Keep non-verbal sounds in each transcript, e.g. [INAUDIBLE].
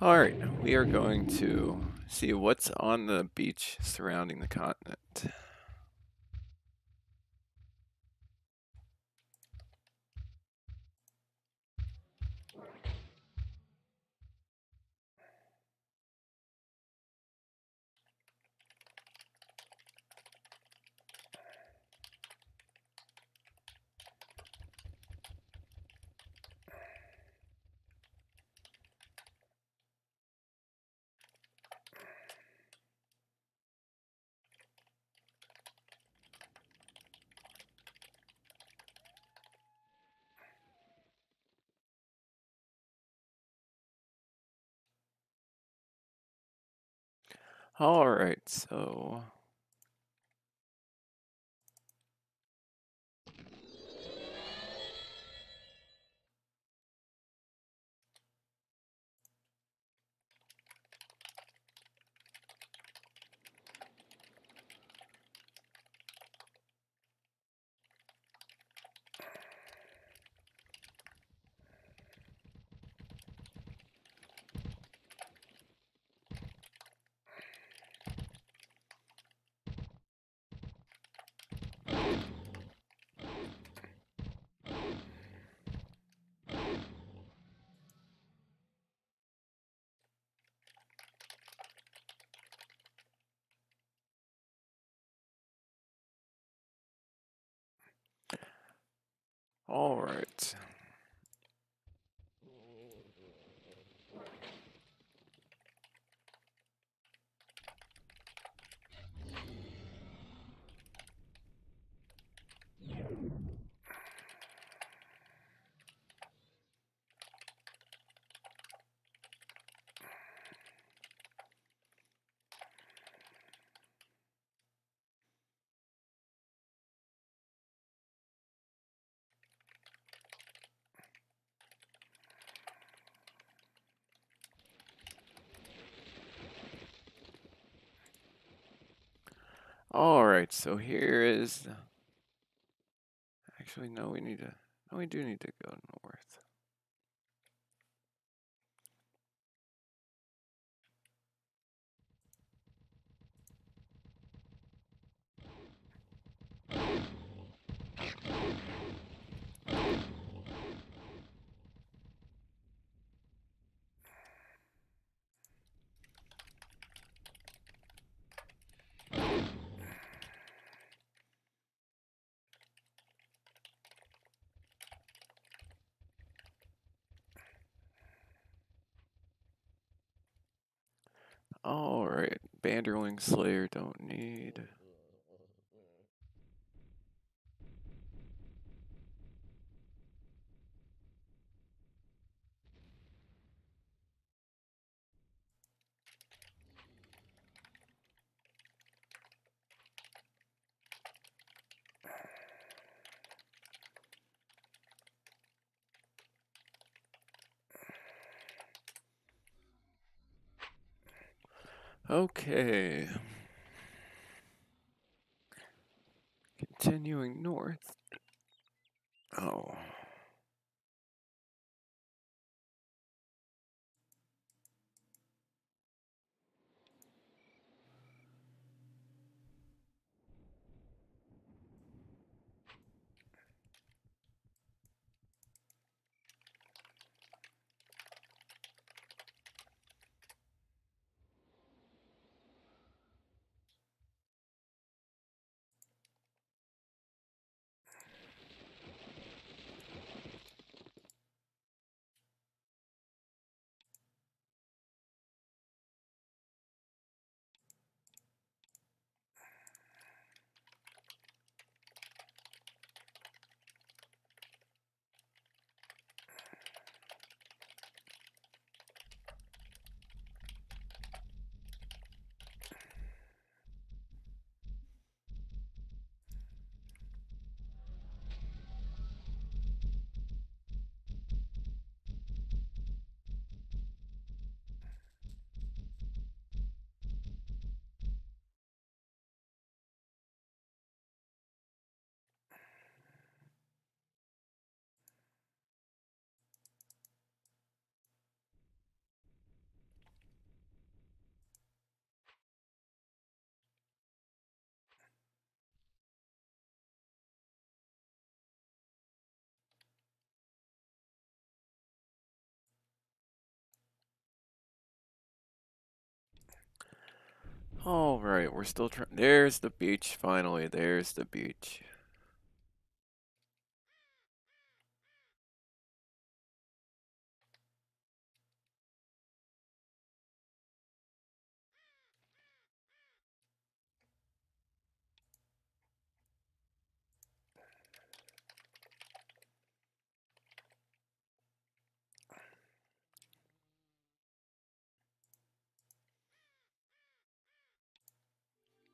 All right, we are going to see what's on the beach surrounding the continent. All right, so all right. All right, so here is. Actually, no, we need to. No, we do need to go north. All right, Banderling Slayer don't need. Okay. Continuing north. Oh. All right, we're still trying. There's the beach, finally. There's the beach.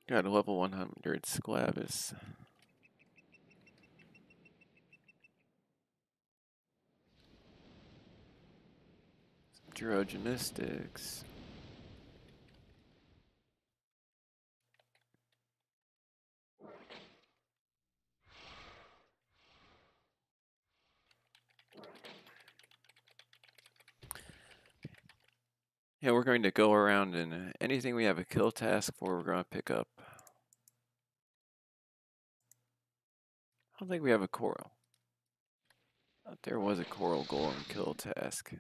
Got a level 100 Sclavus. Some Mystics. Yeah, we're going to go around and anything we have a kill task for, we're going to pick up. I don't think we have a coral. there was a coral golem kill task.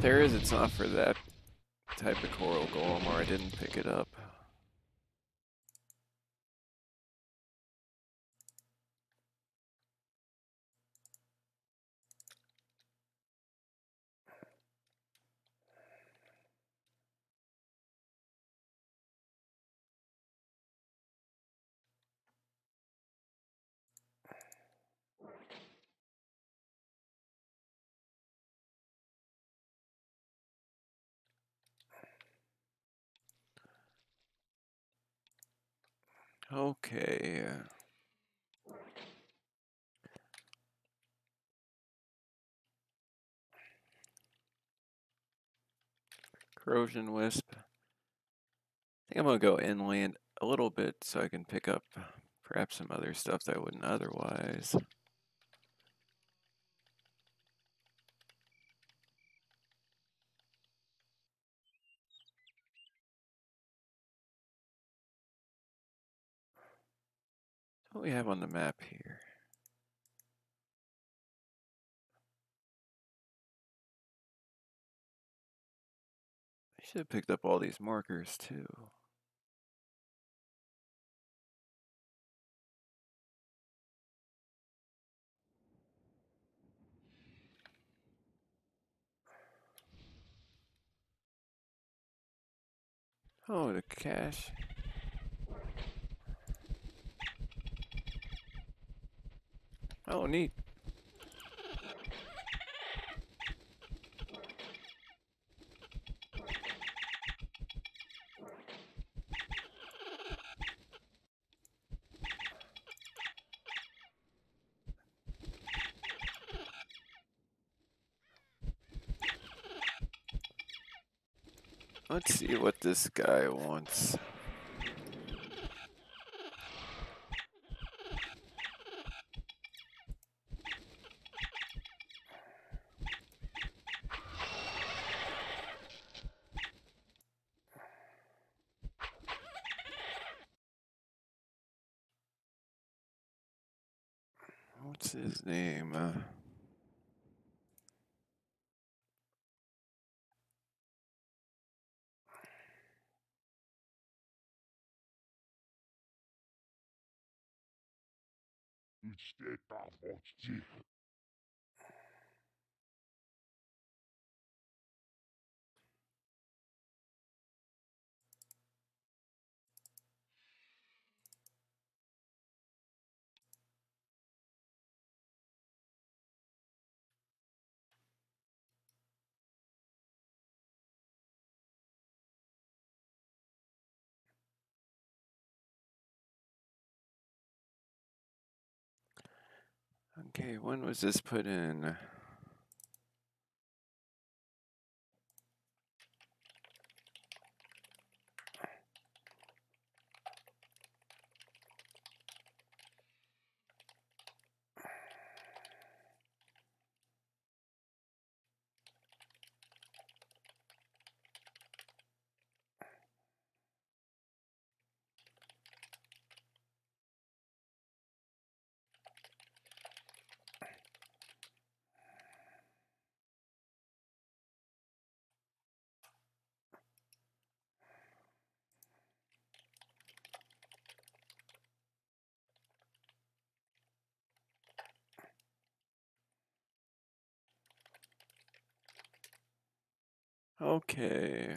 there is, it's not for that type of coral golem, or I didn't pick it up. Okay. Corrosion Wisp. I think I'm going to go inland a little bit so I can pick up perhaps some other stuff that I wouldn't otherwise. What we have on the map here? I should have picked up all these markers too. Oh, the cache. Oh, neat. Let's see what this guy wants. Name? Uh, Okay, when was this put in? Okay.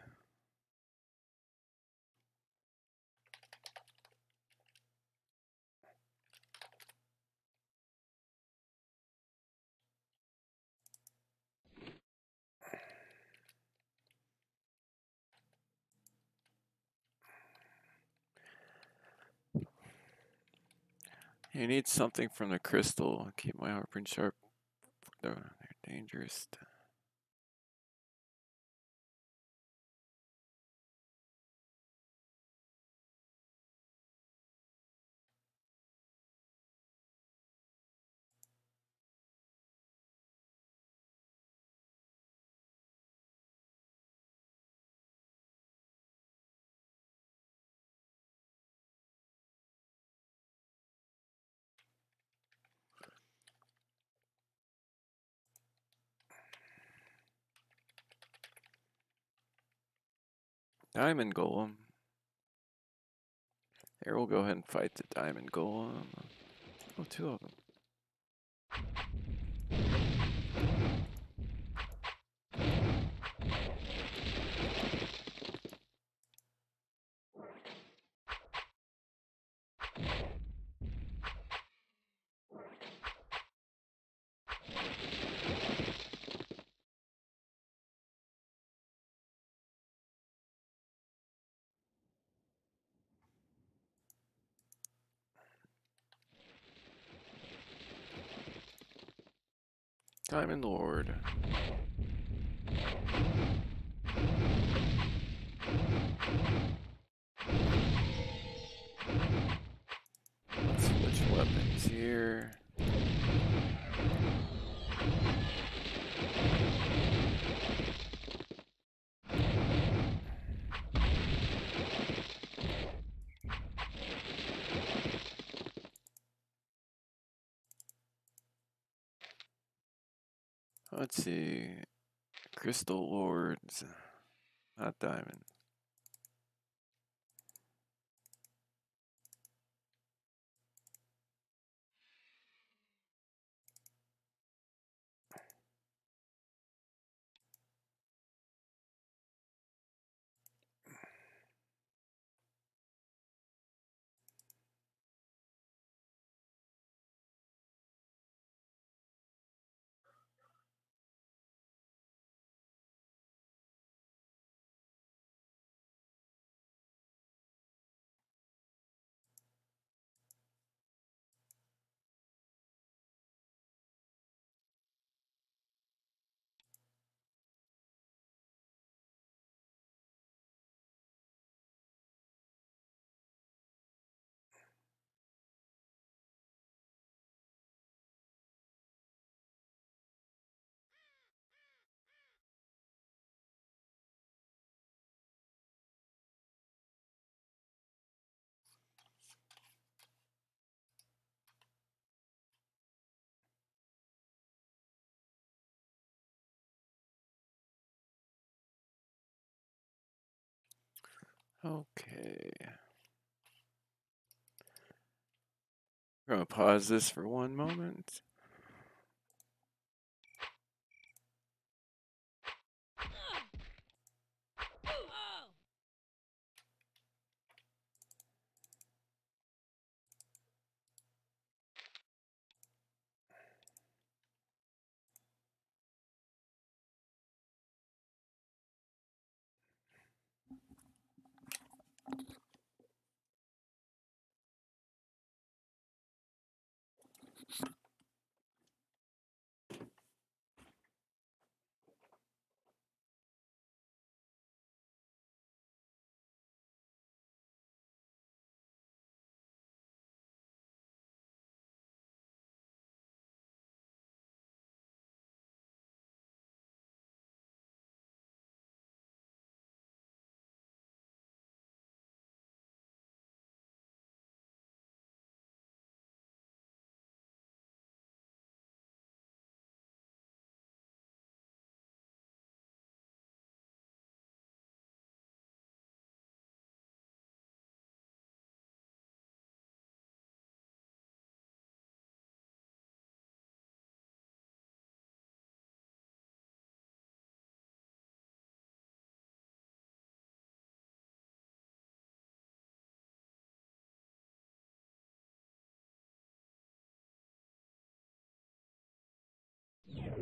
You need something from the crystal. Keep my harpoon sharp. They're dangerous. Diamond Golem. Here, we'll go ahead and fight the Diamond Golem. Oh, two of them. Diamond Lord. Let's switch weapons here. Let's see. Crystal Lords. Not diamond. Okay. We're going to pause this for one moment.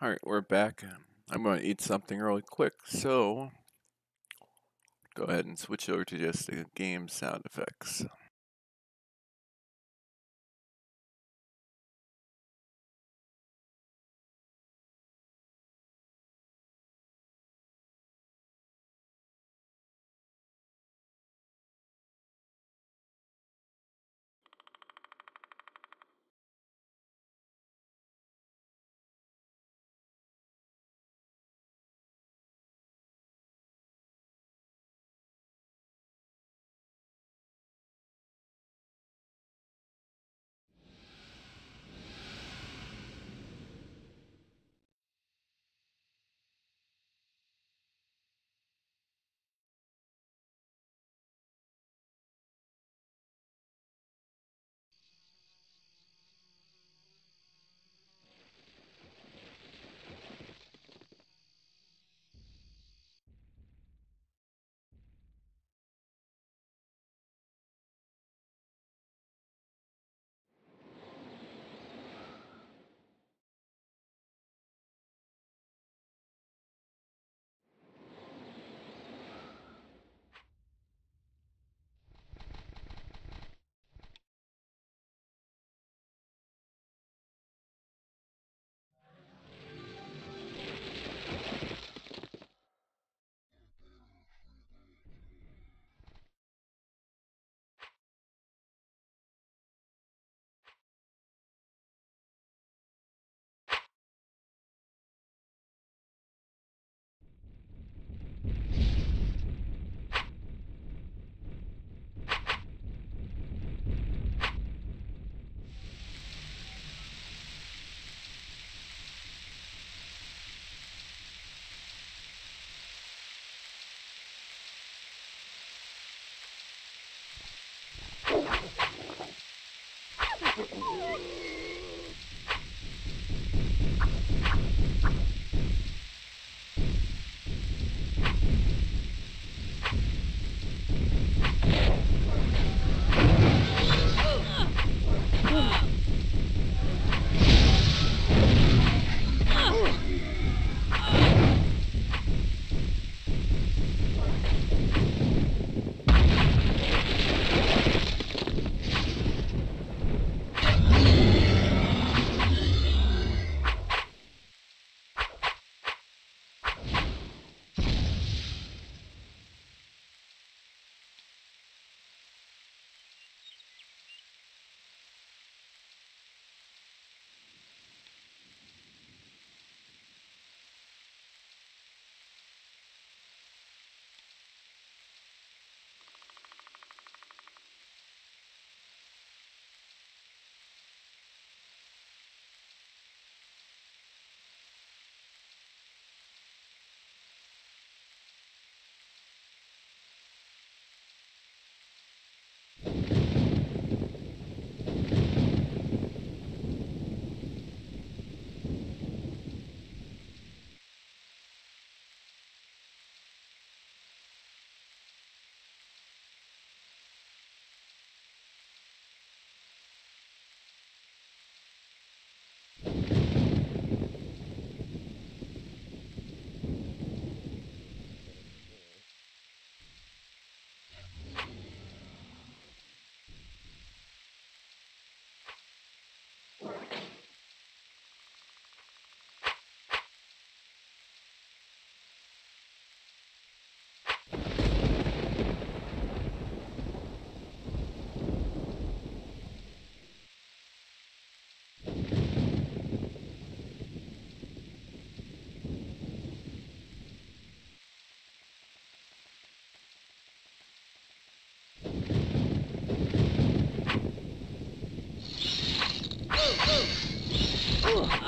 All right, we're back. Um, I'm going to eat something really quick, so go ahead and switch over to just the game sound effects. Ooh.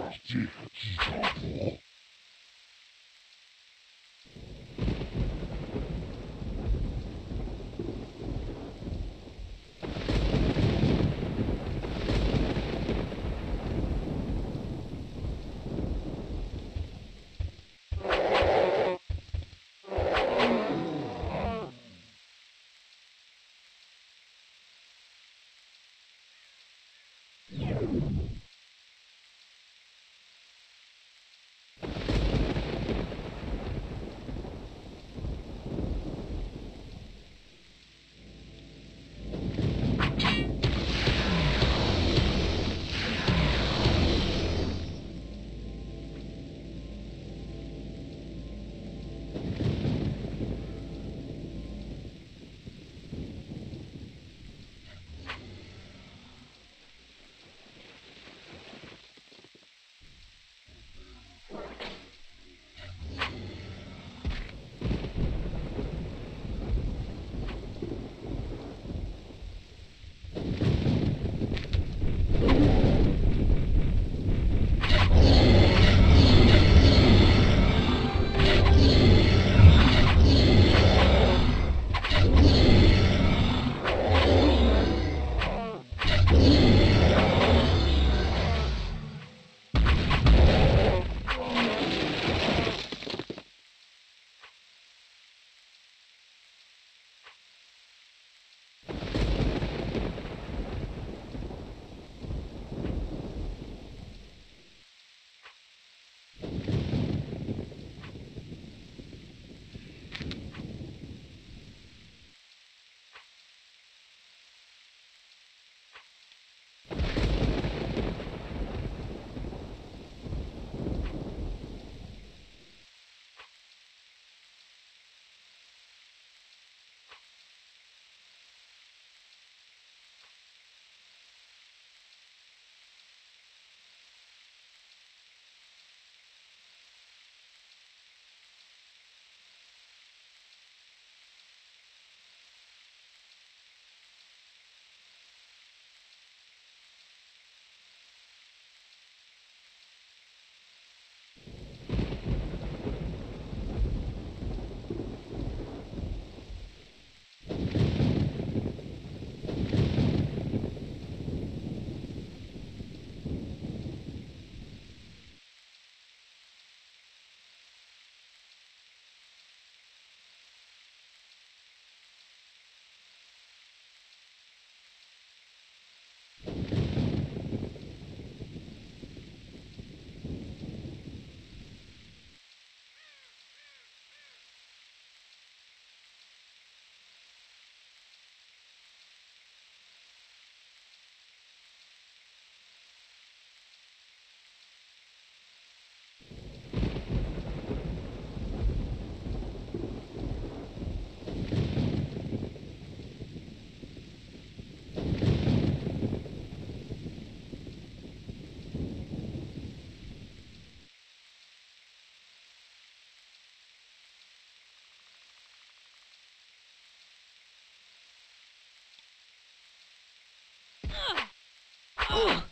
Ooh.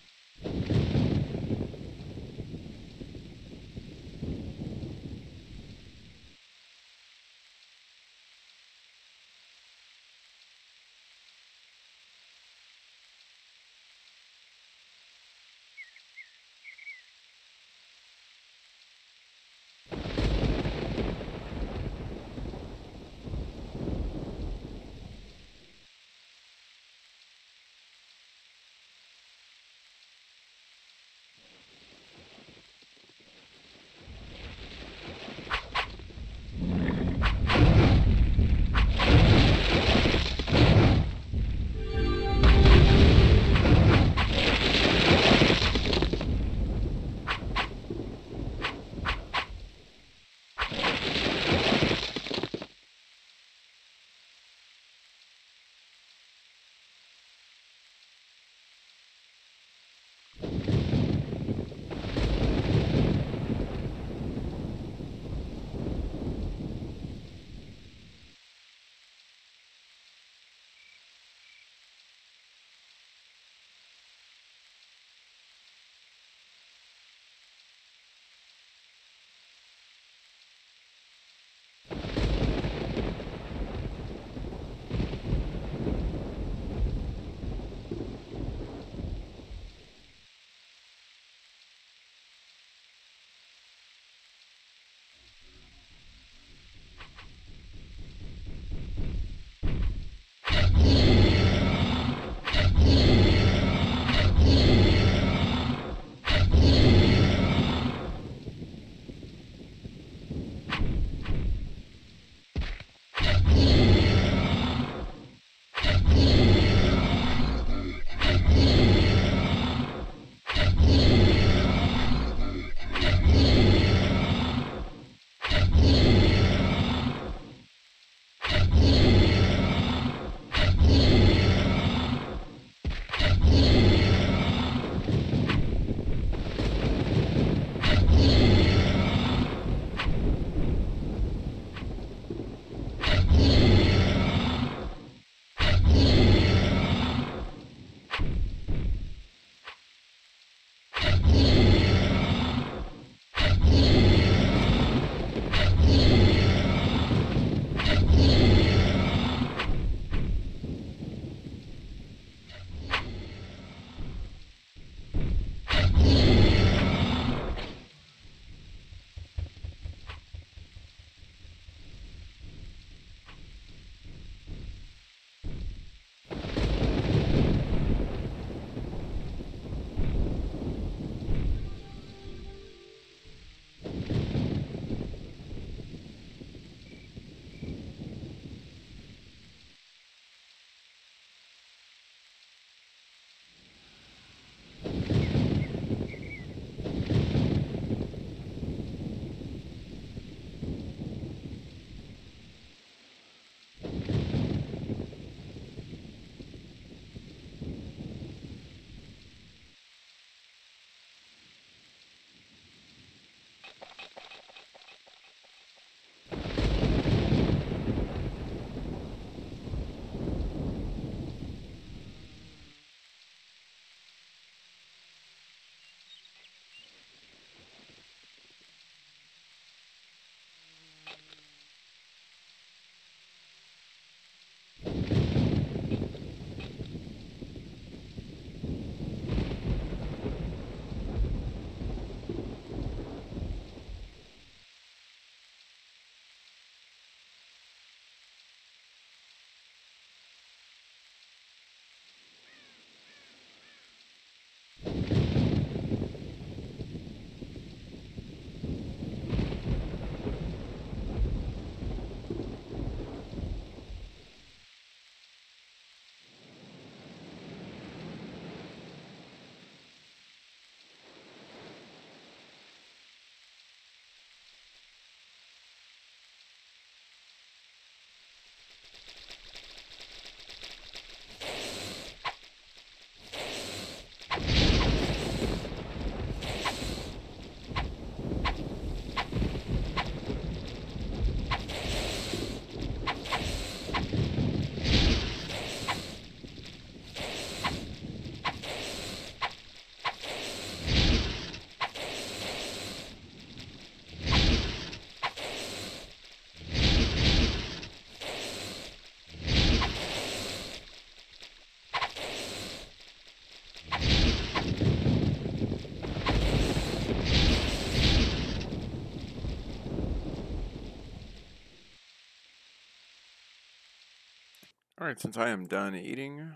Since I am done eating,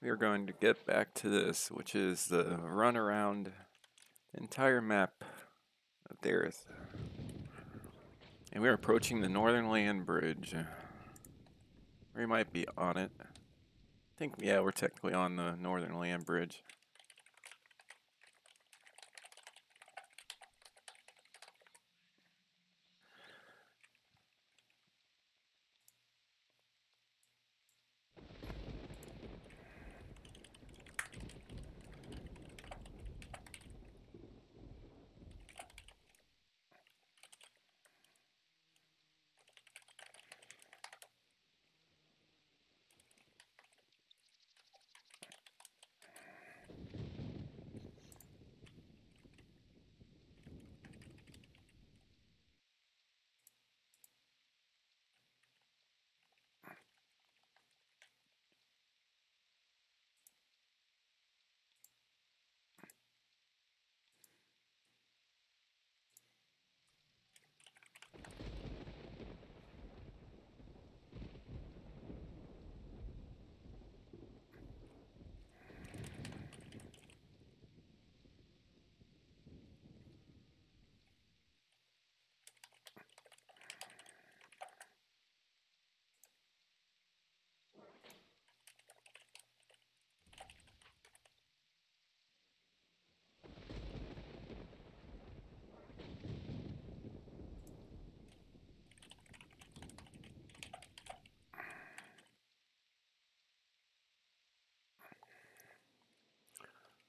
we are going to get back to this, which is the run around entire map of Dereth. And we are approaching the Northern Land Bridge. We might be on it. I think, yeah, we're technically on the Northern Land Bridge.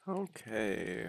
Okay.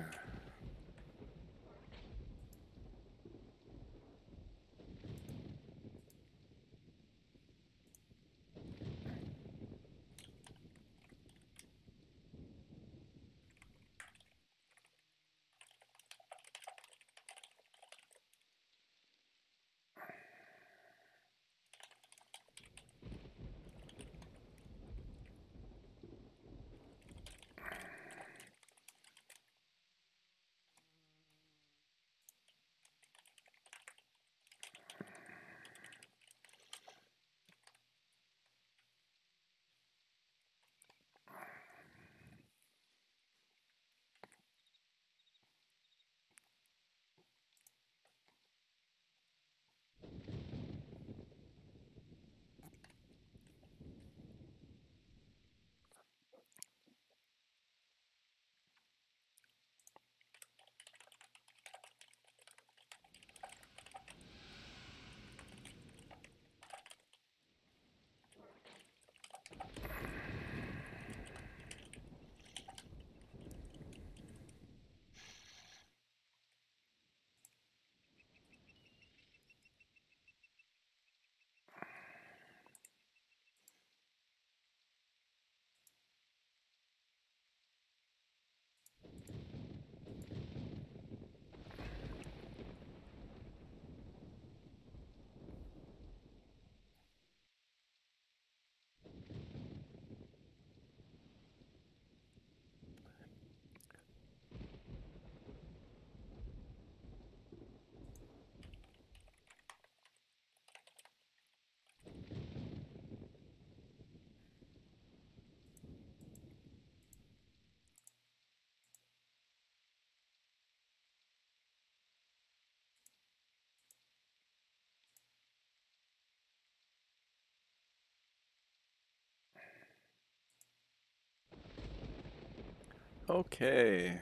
Okay.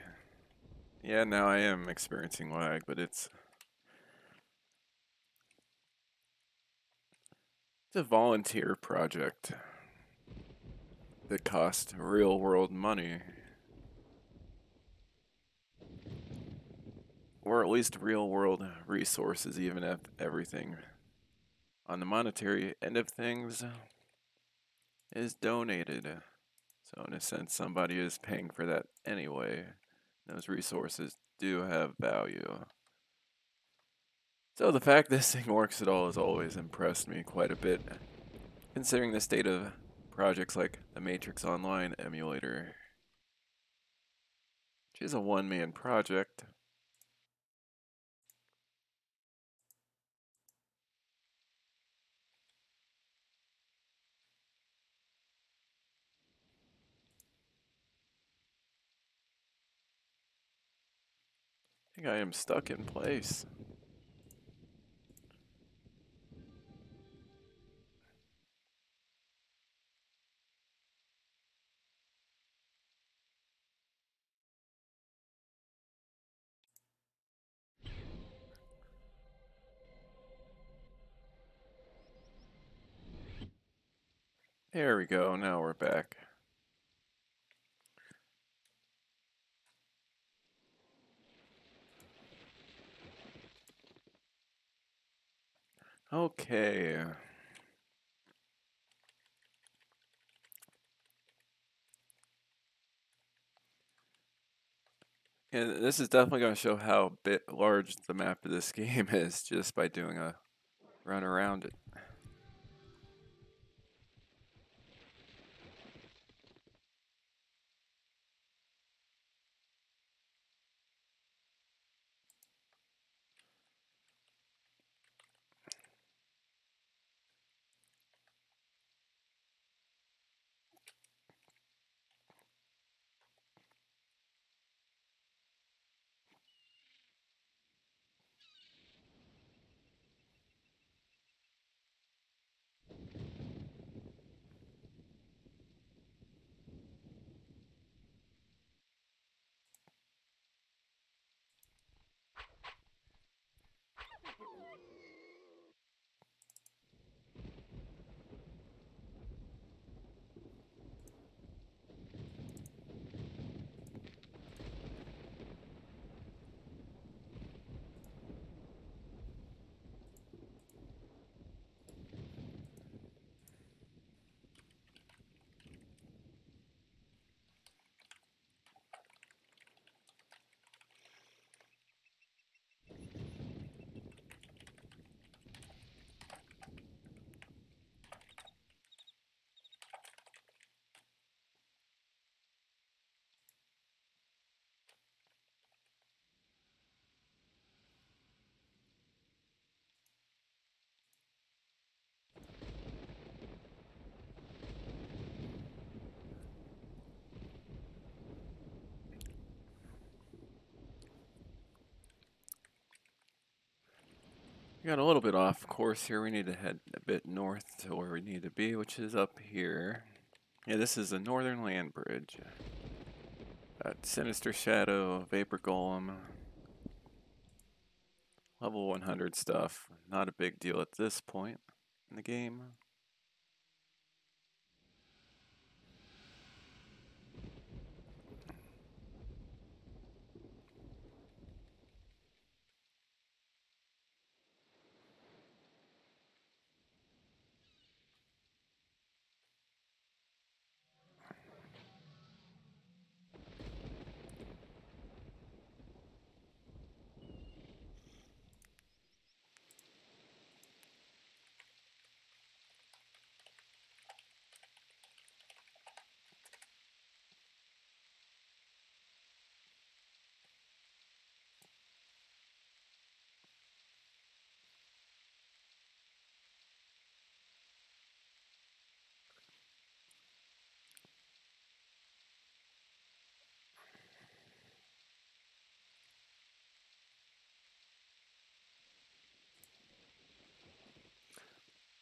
Yeah, now I am experiencing lag, but it's it's a volunteer project that cost real world money. Or at least real world resources, even if everything on the monetary end of things is donated. So in a sense, somebody is paying for that anyway. Those resources do have value. So the fact [LAUGHS] this thing works at all has always impressed me quite a bit, considering the state of projects like the Matrix Online emulator, which is a one-man project. Think I am stuck in place. There we go, now we're back. Okay. And this is definitely going to show how bit large the map of this [LAUGHS] game is just by doing a run around it. We got a little bit off course here. We need to head a bit north to where we need to be, which is up here. Yeah, this is the Northern Land Bridge. Uh, got Sinister Shadow, Vapor Golem. Level 100 stuff. Not a big deal at this point in the game.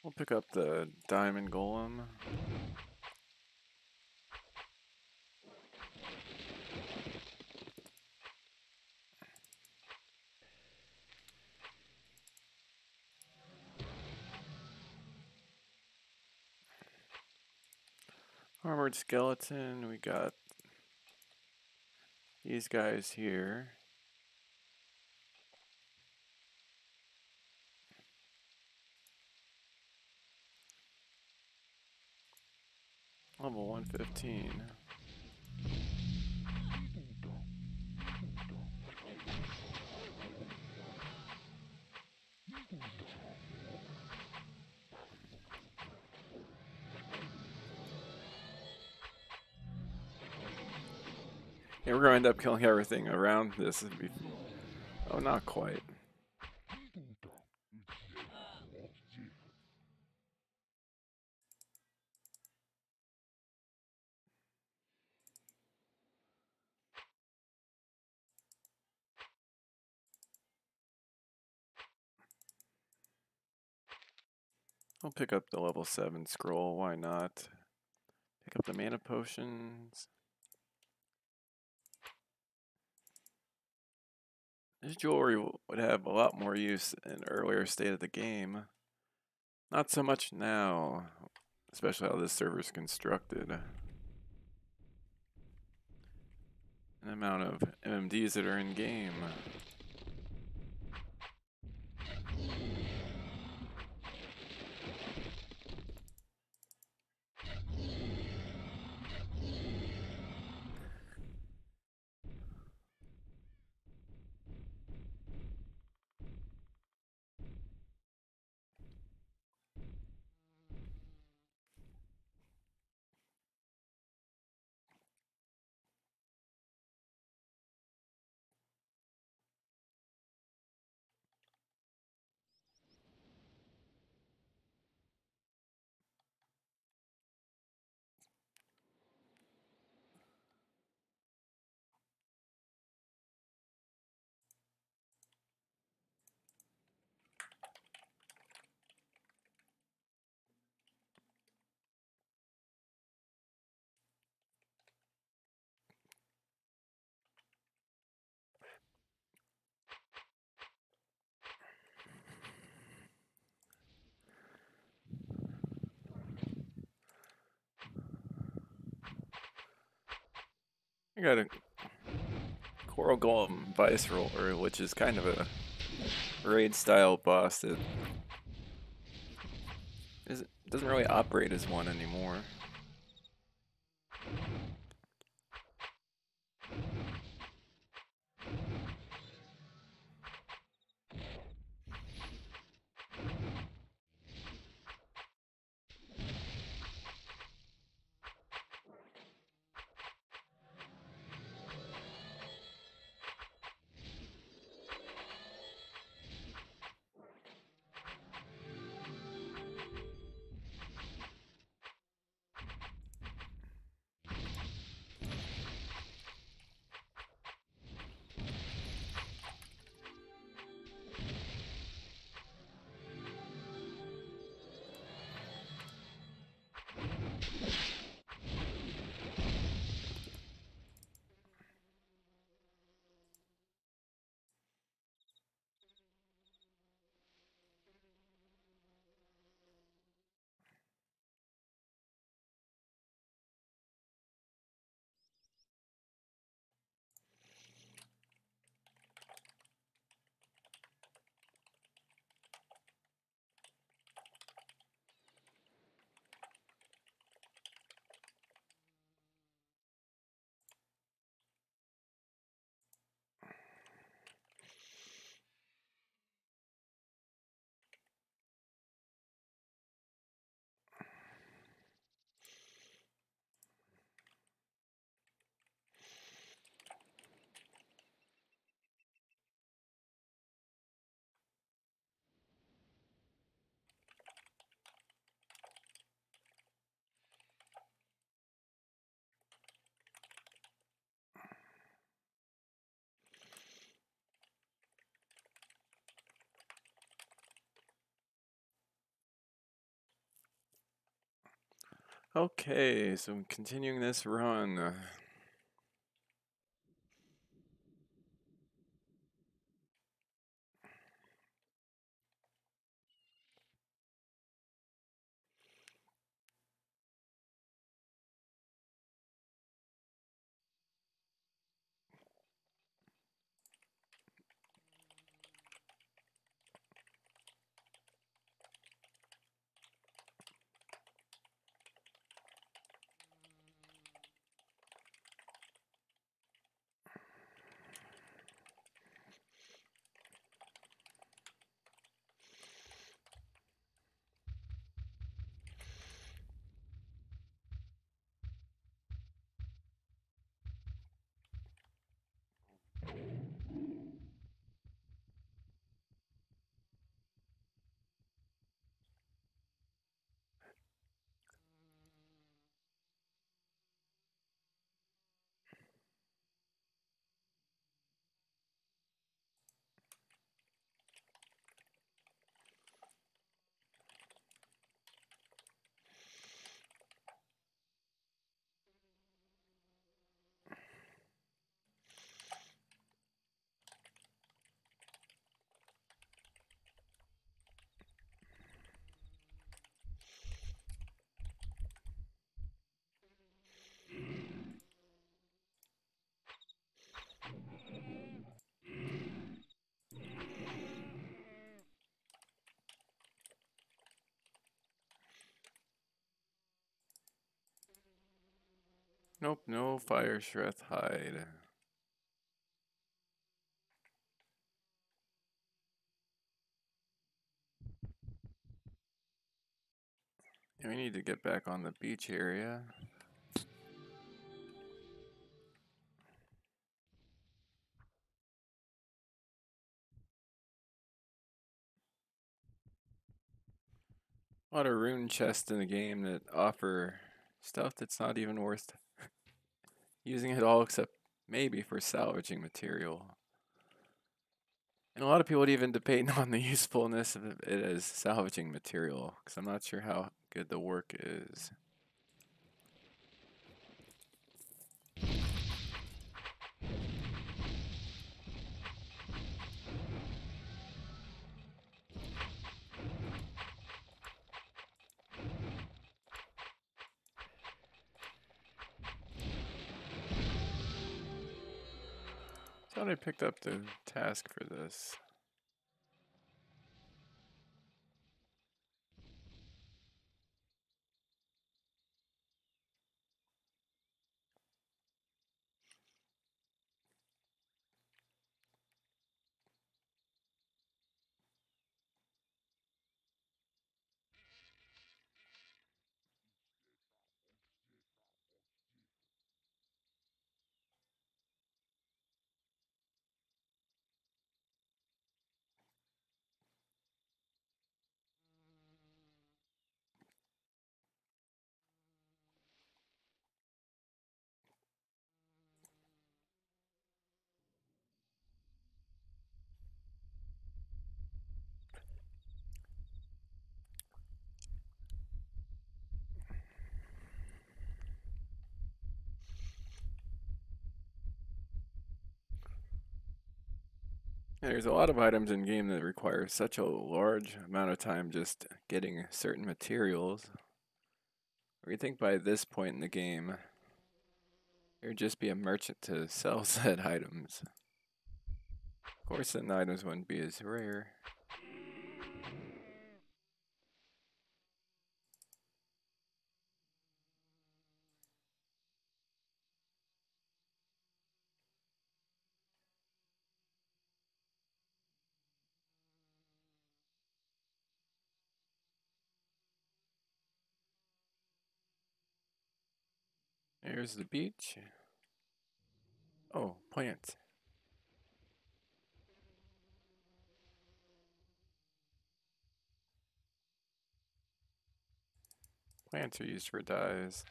We'll pick up the Diamond Golem. Armored skeleton, we got these guys here. Level 115. Yeah, we're going to end up killing everything around this. Oh, not quite. I'll pick up the level 7 scroll, why not? Pick up the mana potions. This jewelry would have a lot more use in earlier state of the game. Not so much now, especially how this server is constructed. An amount of MMDs that are in game. I got a Coral Golem Viceroller, which is kind of a raid style boss that doesn't really operate as one anymore. Okay, so I'm continuing this run. Nope, no fire shred hide. We need to get back on the beach area. A lot of rune chests in the game that offer stuff that's not even worth using it all except maybe for salvaging material. And a lot of people would even debate [LAUGHS] on the usefulness of it as salvaging material because I'm not sure how good the work is. Thought I picked up the task for this. There's a lot of items in game that require such a large amount of time just getting certain materials. You think by this point in the game, there'd just be a merchant to [LAUGHS] sell said items. Of course, then the items wouldn't be as rare. There's the beach. Oh, plant. Plants are used for dyes.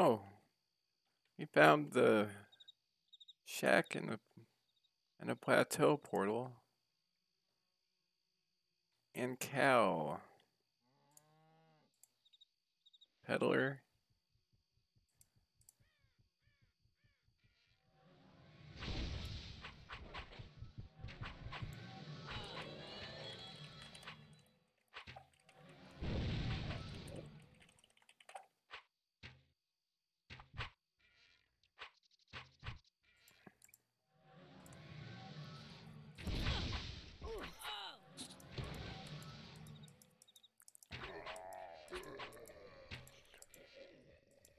Oh, we found the shack in the in a plateau portal. And cow. Peddler.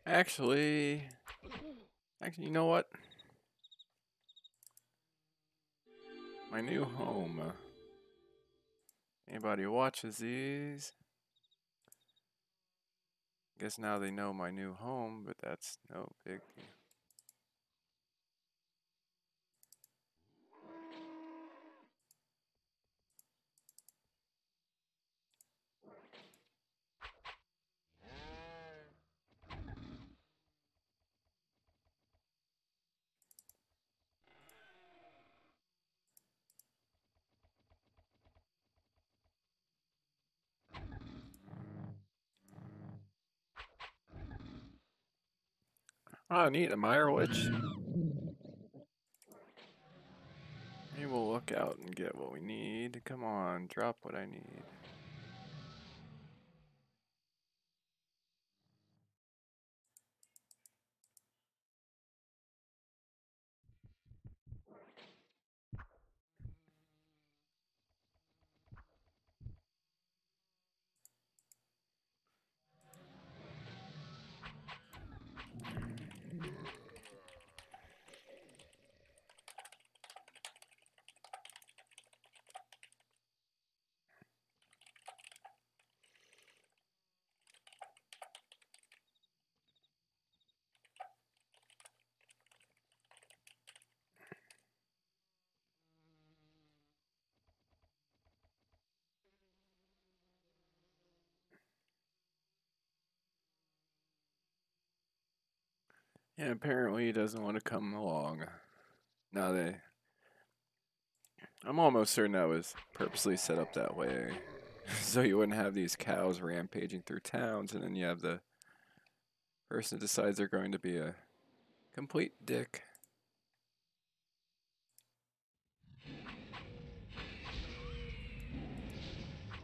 Actually, actually, you know what? My new home. Anybody watches these? Guess now they know my new home, but that's no big Oh, neat, a Mire Witch. Maybe we'll look out and get what we need. Come on, drop what I need. Yeah, apparently he doesn't want to come along. Now they. I'm almost certain that was purposely set up that way. [LAUGHS] so you wouldn't have these cows rampaging through towns, and then you have the person decides they're going to be a complete dick.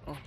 Oh.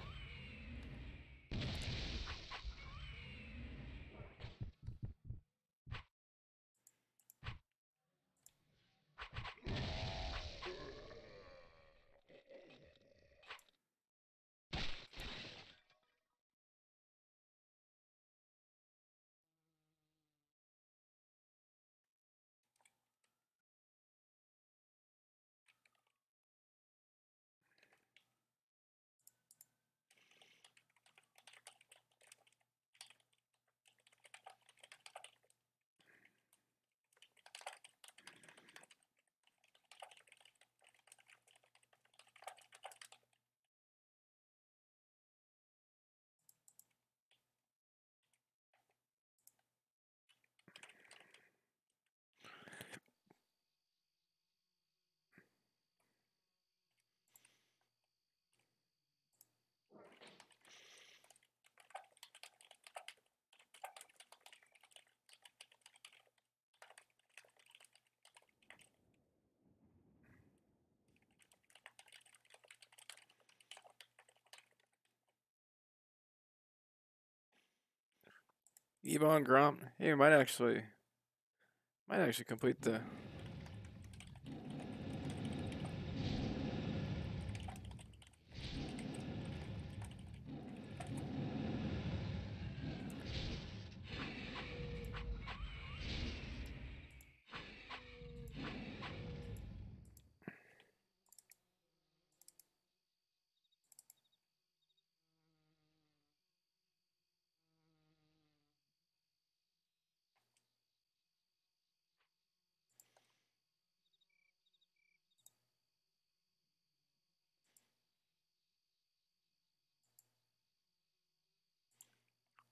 Yvonne Gromp. Hey, we might actually, might actually complete the.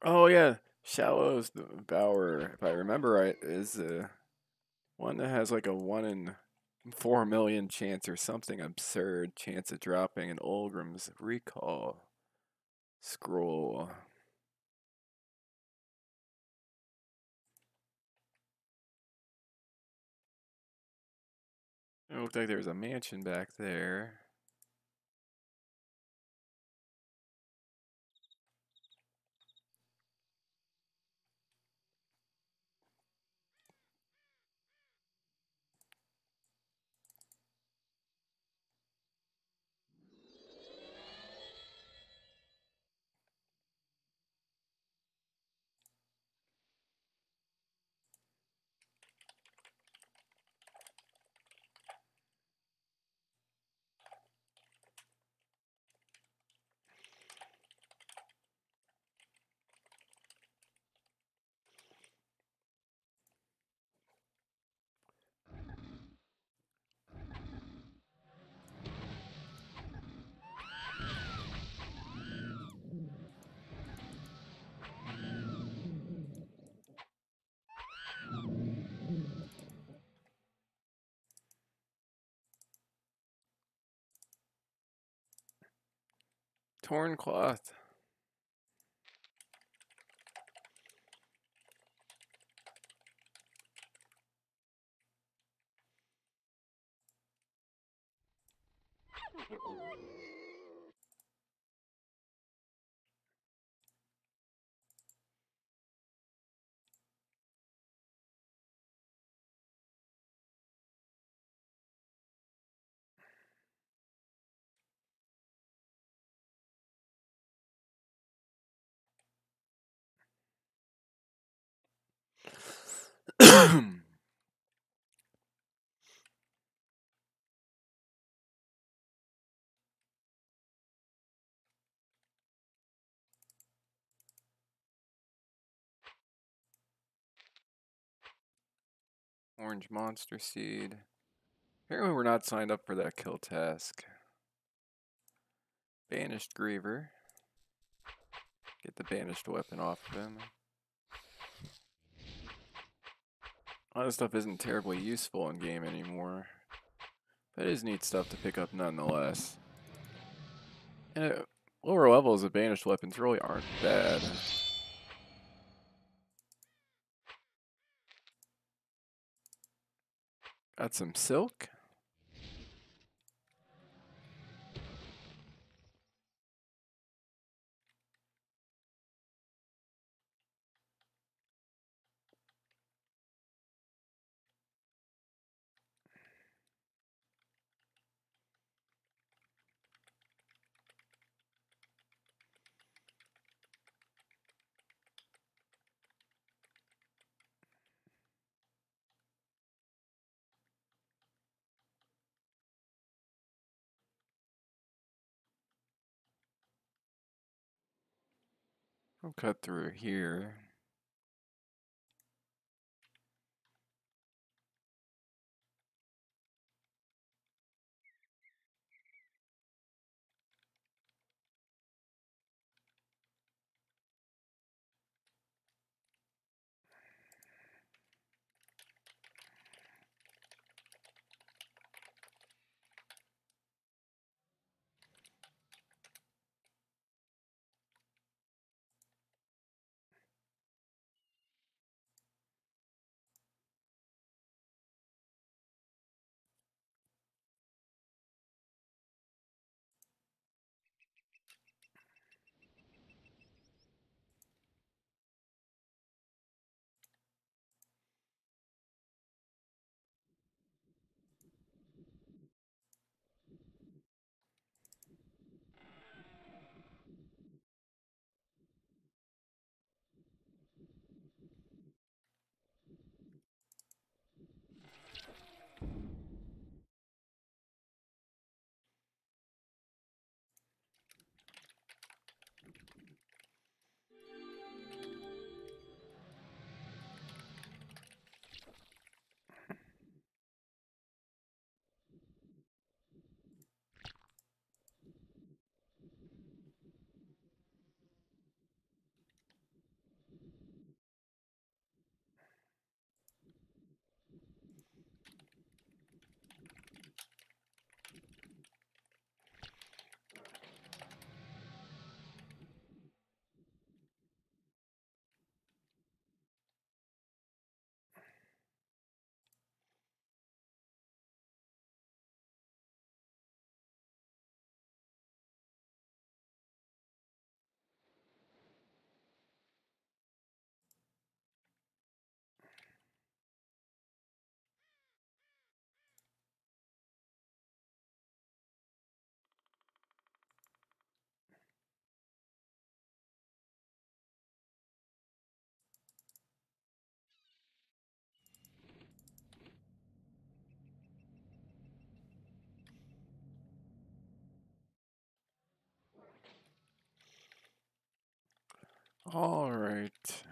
Oh yeah, Shallows the Bower, if I remember right, is the one that has like a one in four million chance or something absurd chance of dropping an Ulgrim's recall scroll. It looked like there was a mansion back there. torn cloth. [CLEARS THROAT] Orange monster seed. Apparently we're not signed up for that kill task. Banished Griever. Get the banished weapon off of him. All this stuff isn't terribly useful in game anymore. But it is neat stuff to pick up nonetheless. And at lower levels of banished weapons really aren't bad. Got some silk. I'll cut through here. All right.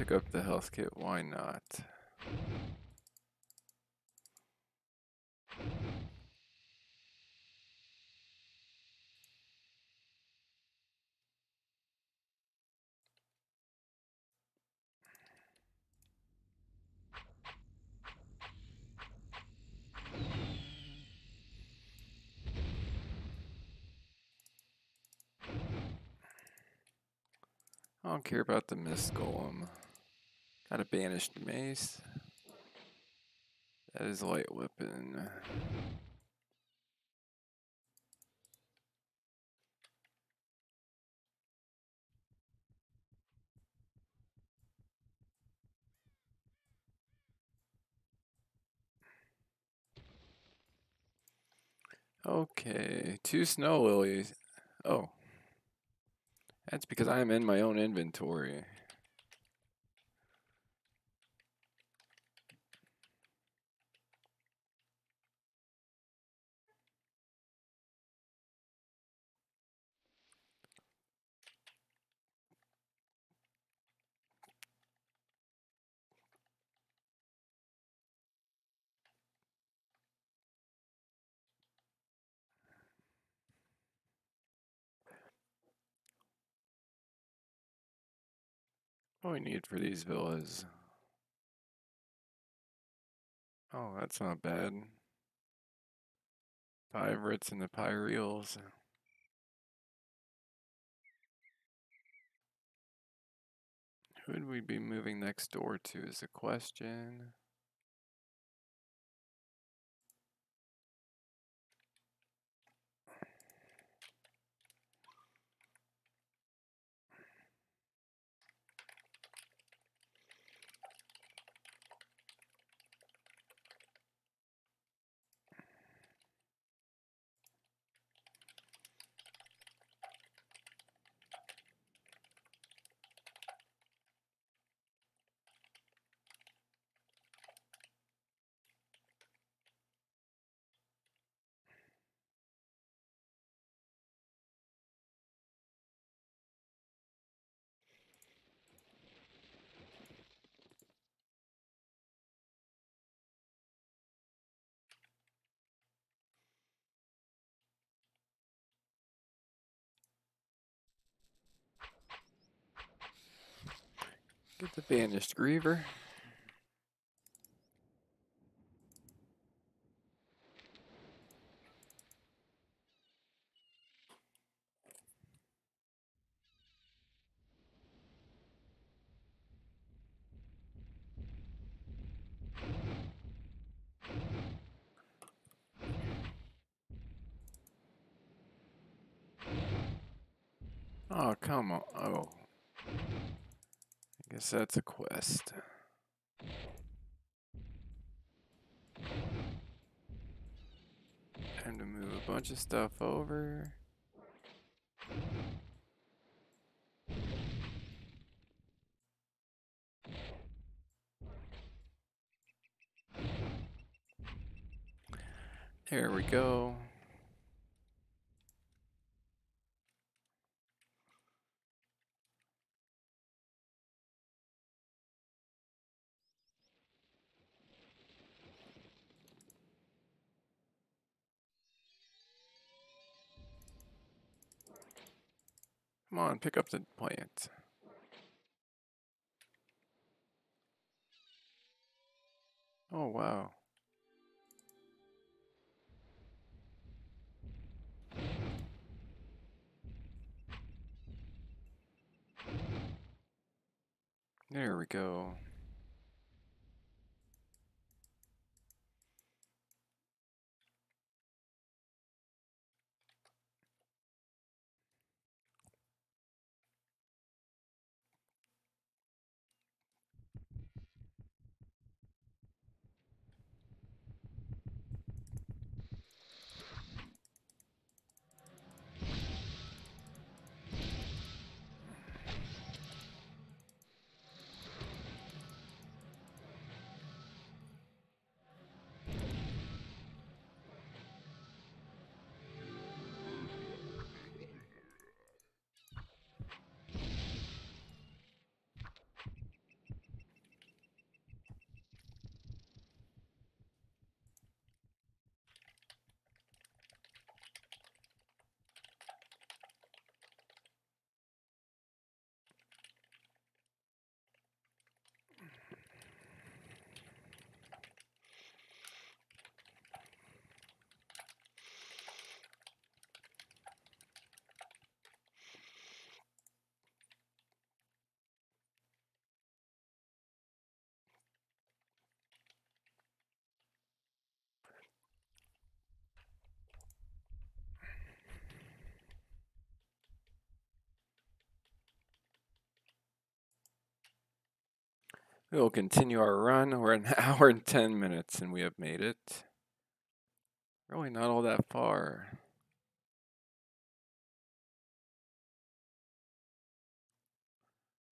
Pick up the health kit. Why not? I don't care about the mist golem. Got a banished mace. That is light weapon. Okay, two snow lilies. Oh. That's because I'm in my own inventory. What we need for these villas? Oh, that's not bad. Pirates and the Pyreals. Who would we be moving next door to is a question. Get the banished griever. Oh, come on. Oh. I that's a quest. Time to move a bunch of stuff over. There we go. On, pick up the plant. Oh, wow. There we go. We will continue our run. [LAUGHS] We're an hour and 10 minutes and we have made it. Really not all that far.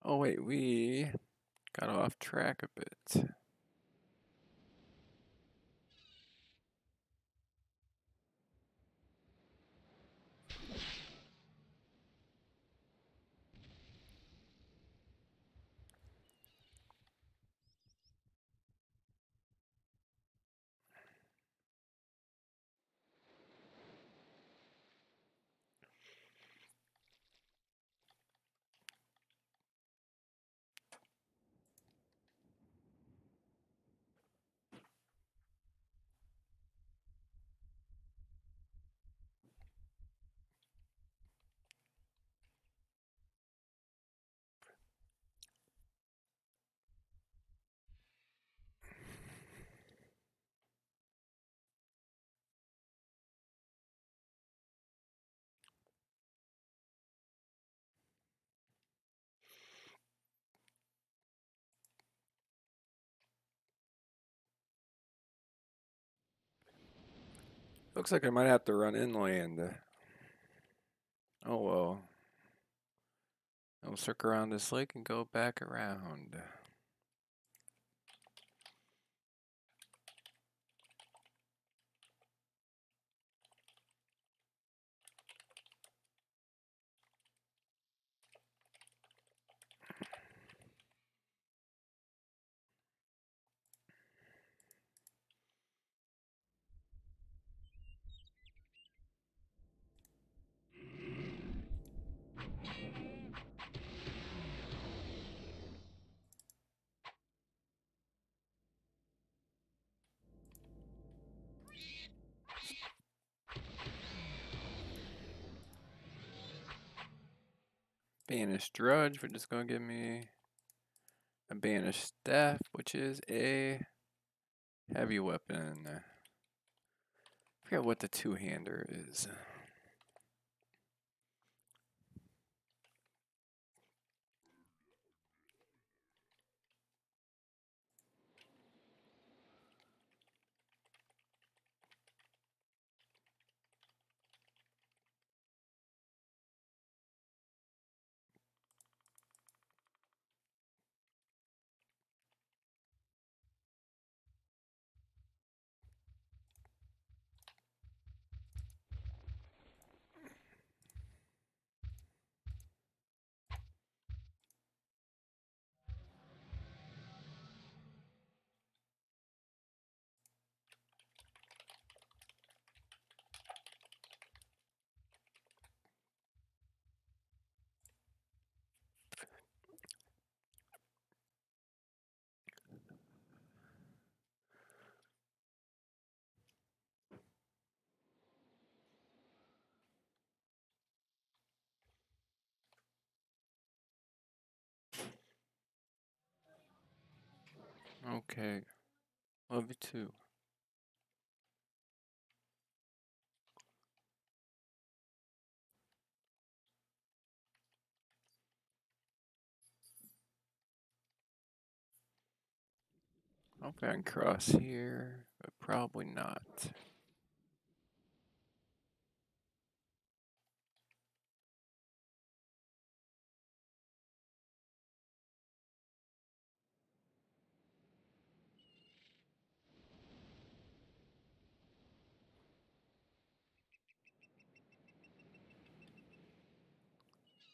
Oh wait, we got off track a bit. Looks like I might have to run inland. Oh well. I'll circle around this lake and go back around. Banished Drudge, which is going to give me a Banished Staff, which is a heavy weapon. I forget what the two-hander is. Okay. Love you too. Okay, I can cross here, but probably not.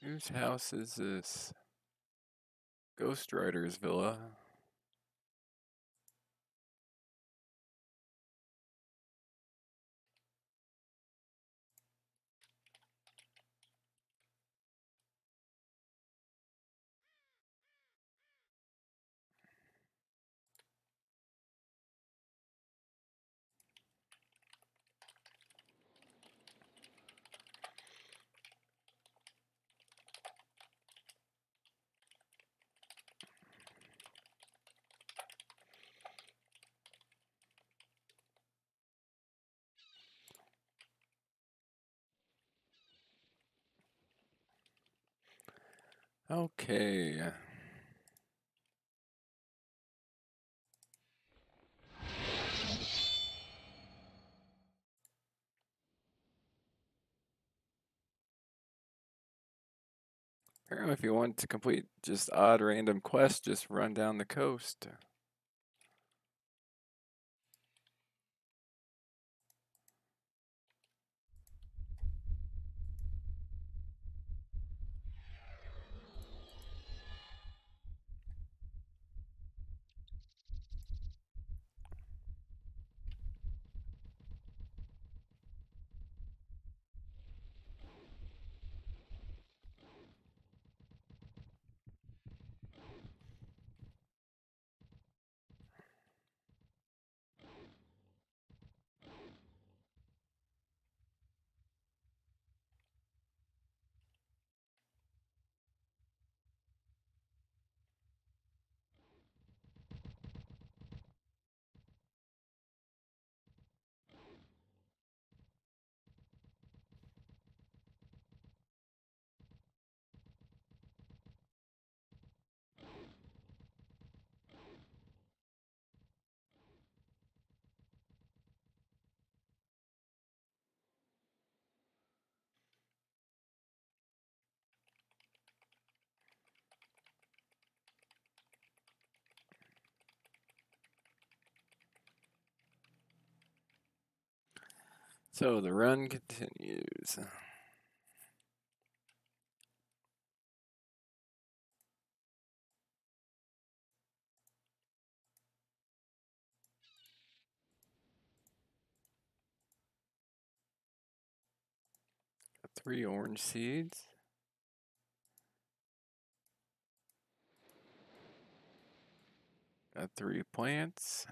Whose house is this? Ghost Rider's villa. Okay. Apparently if you want to complete just odd random quests, just run down the coast. So the run continues. Three orange seeds. Got three plants.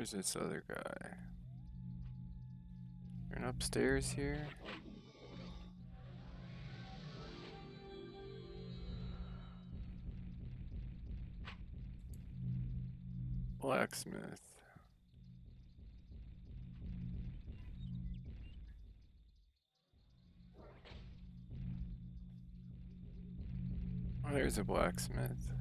Okay, where is this other guy? Turn upstairs here. Blacksmith. Oh, there's a blacksmith.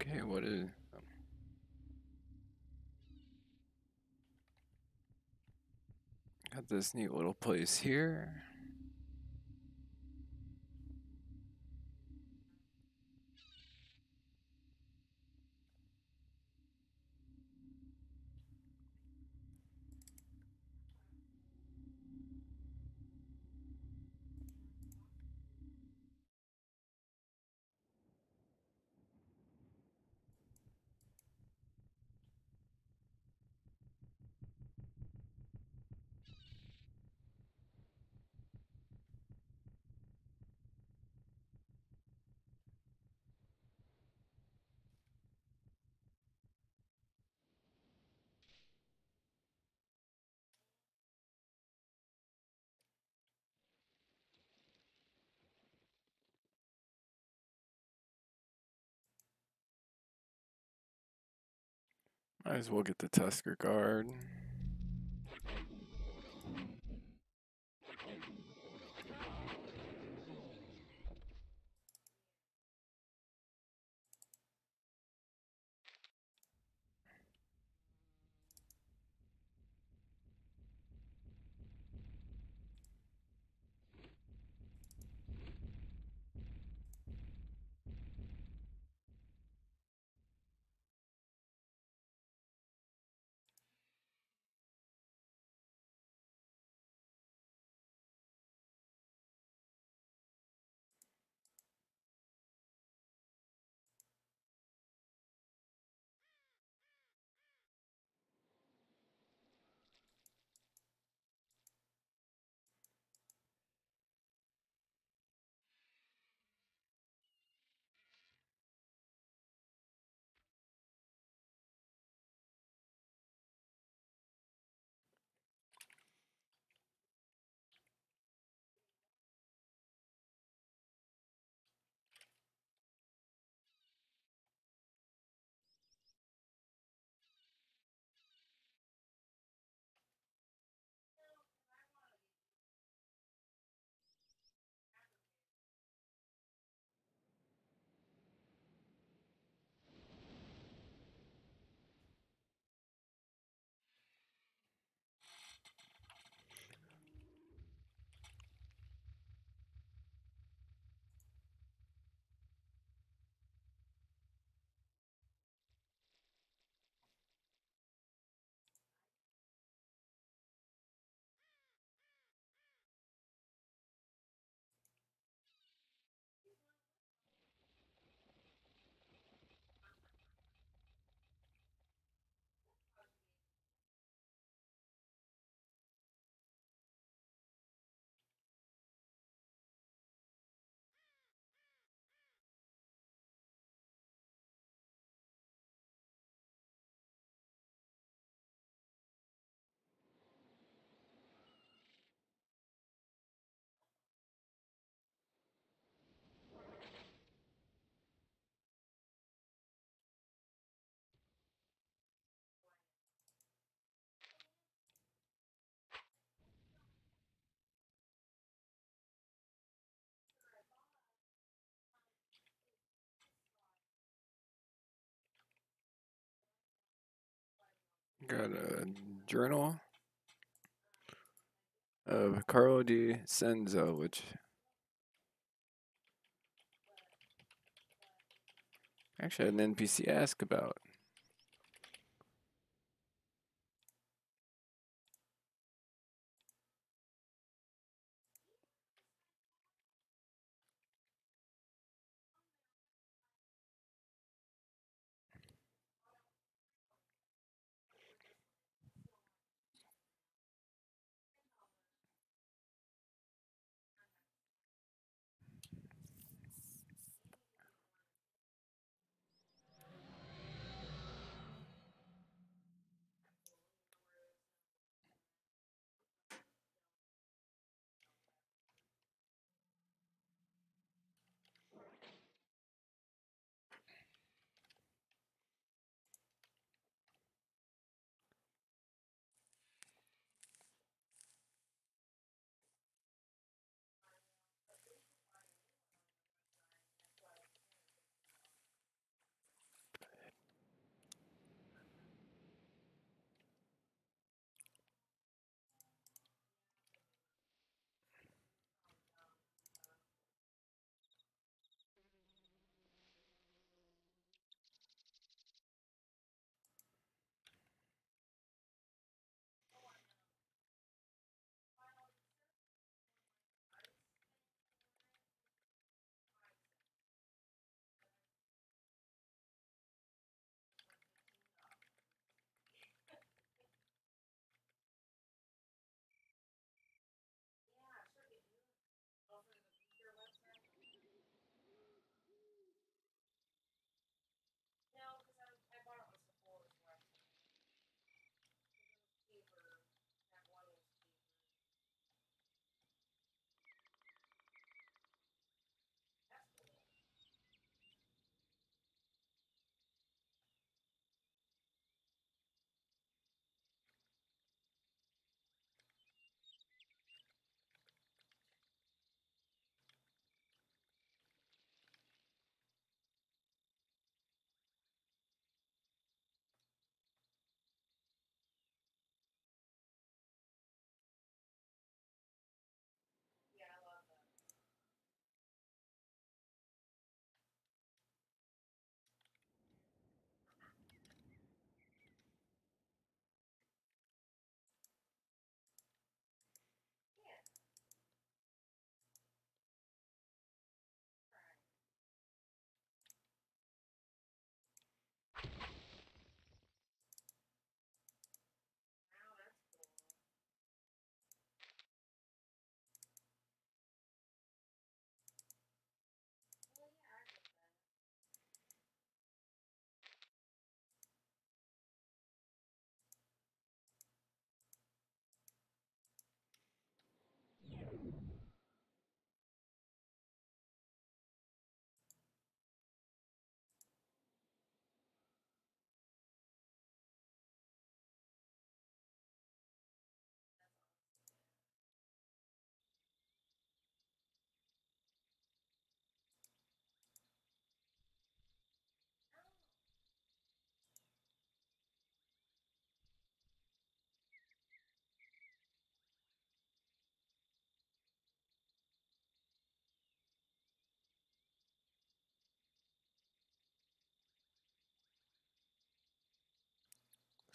Okay, what is... Got this neat little place here. Might as well get the Tusker Guard. Got a journal of Carlo di Senzo, which actually had an NPC ask about.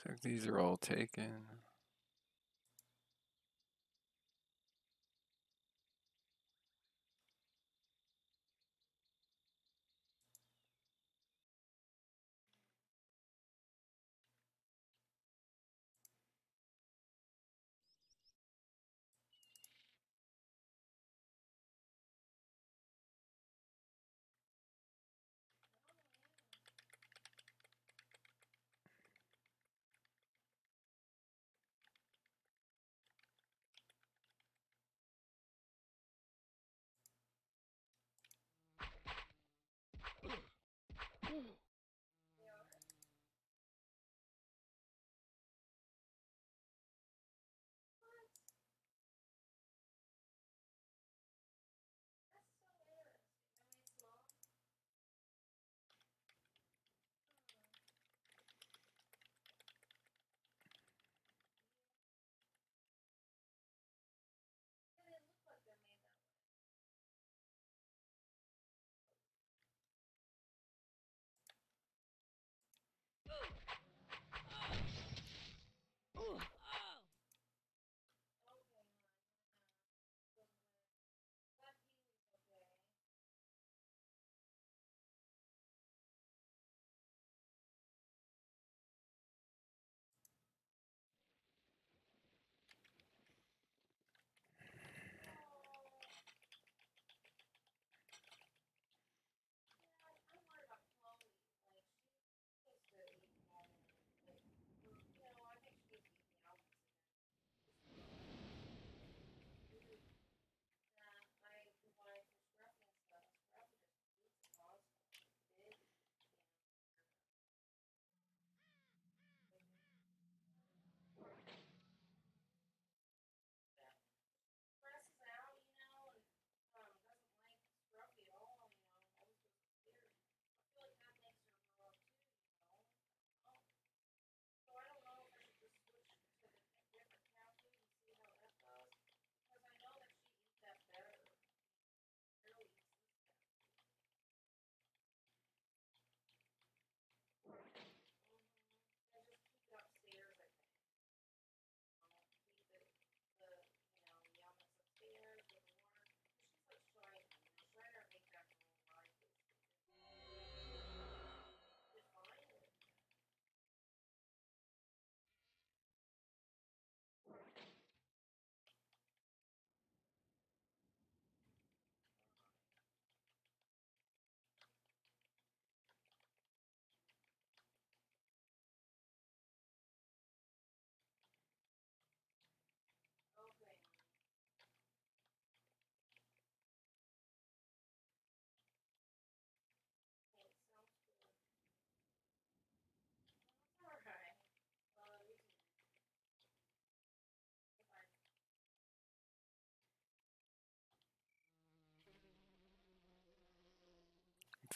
Looks like these are all taken.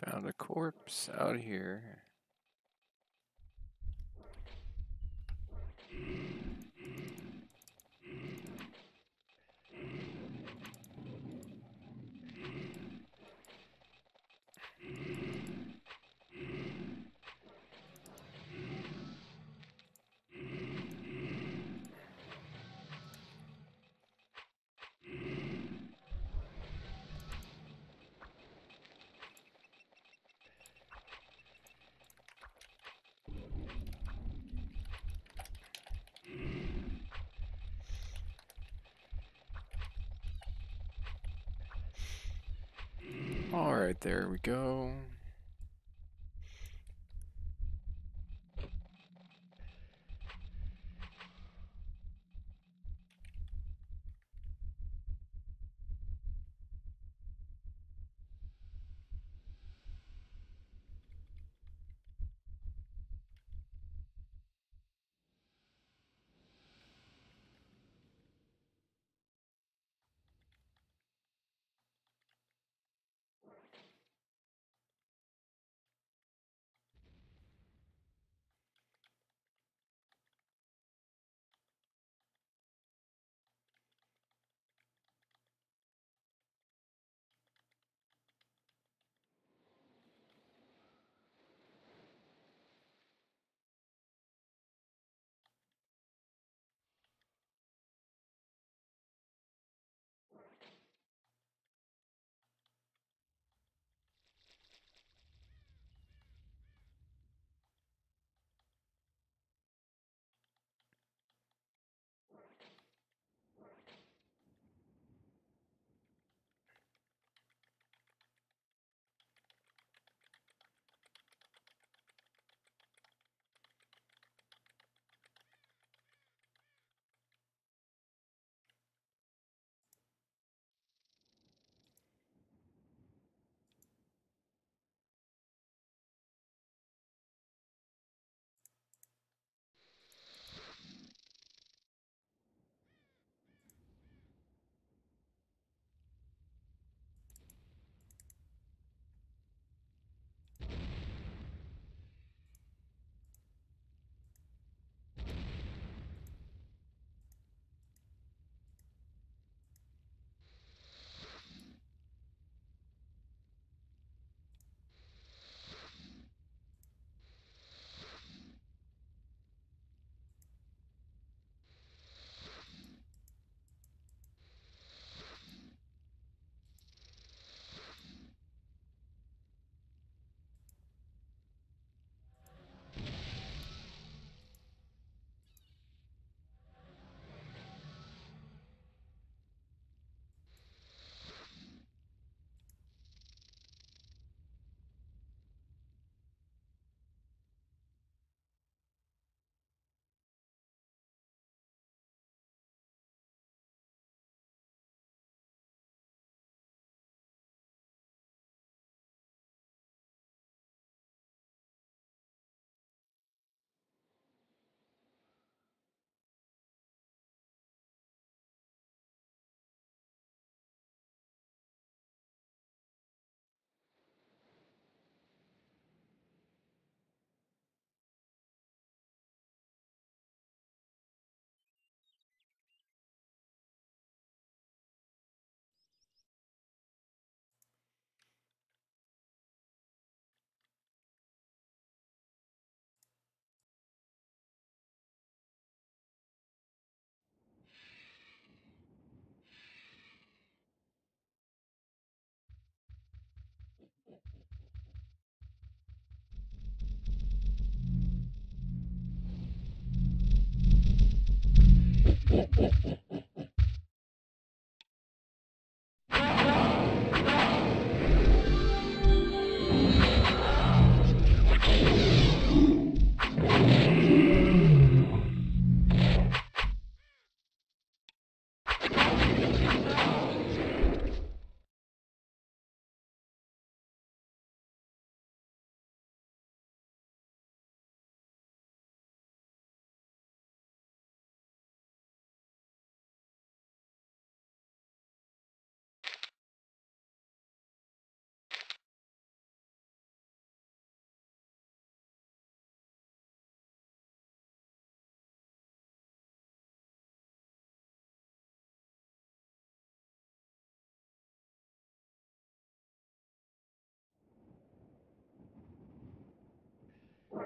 Found a corpse out here. All right, there we go. Yeah, yeah.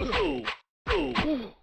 Oh, oh, oh.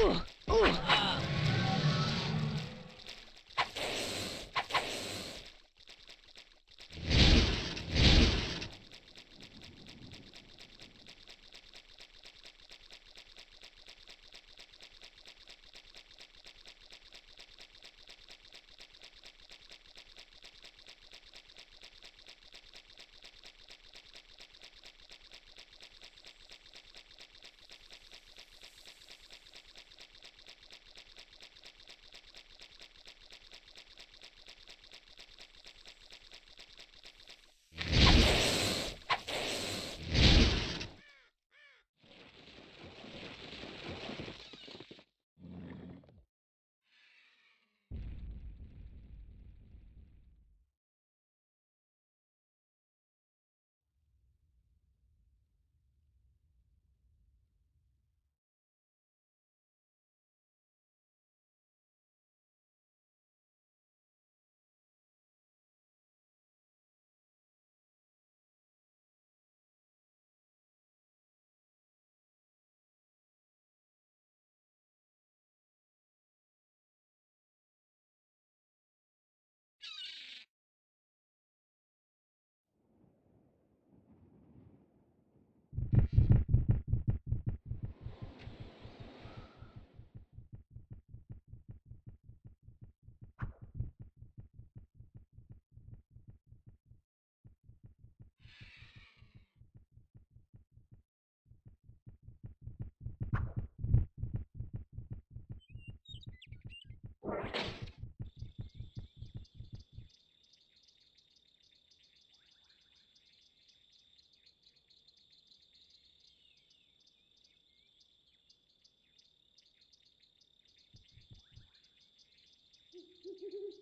oh, oh. Woo-hoo-hoo!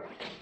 세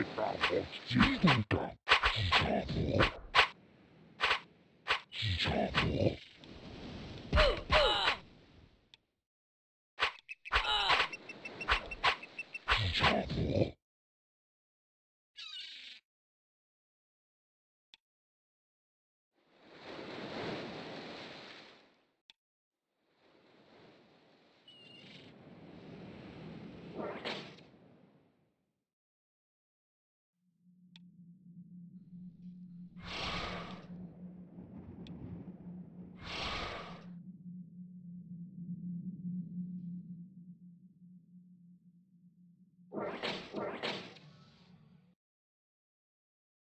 i'm so Oh.